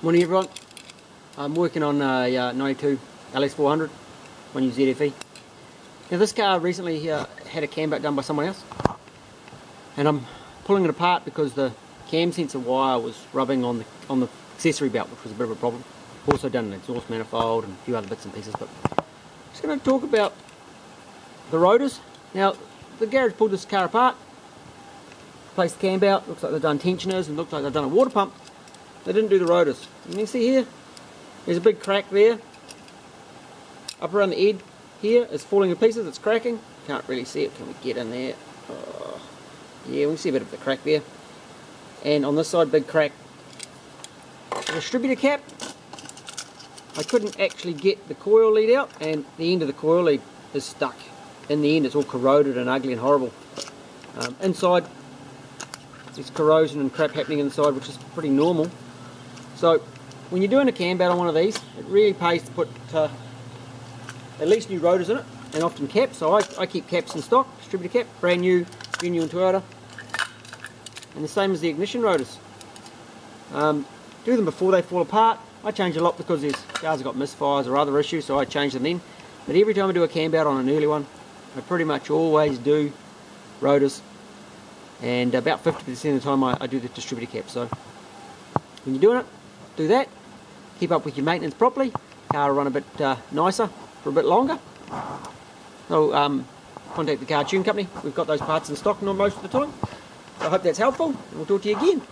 Morning everyone. I'm working on a uh, 92 LS400 1UZ-FE. Now this car recently uh, had a cam back done by someone else and I'm pulling it apart because the cam sensor wire was rubbing on the on the accessory belt which was a bit of a problem. Also done an exhaust manifold and a few other bits and pieces but I'm just going to talk about the rotors. Now the garage pulled this car apart, placed the cam belt, looks like they've done tensioners and looks like they've done a water pump they didn't do the rotors. And you see here, there's a big crack there. Up around the edge here, it's falling to pieces, it's cracking. Can't really see it, can we get in there? Oh, yeah, we see a bit of the crack there. And on this side, big crack. The distributor cap, I couldn't actually get the coil lead out, and the end of the coil lead is stuck. In the end, it's all corroded and ugly and horrible. Um, inside, there's corrosion and crap happening inside, which is pretty normal. So when you're doing a cam belt on one of these, it really pays to put uh, at least new rotors in it, and often caps. So I, I keep caps in stock, distributor cap, brand new, new in Toyota. And the same as the ignition rotors. Um, do them before they fall apart. I change a lot because these cars have got misfires or other issues, so I change them then. But every time I do a cam belt on an early one, I pretty much always do rotors. And about 50% of the time I, I do the distributor cap. So when you're doing it, do that. Keep up with your maintenance properly. Car will run a bit uh, nicer for a bit longer. So um, contact the Cartune company. We've got those parts in stock most of the time. So I hope that's helpful. We'll talk to you again.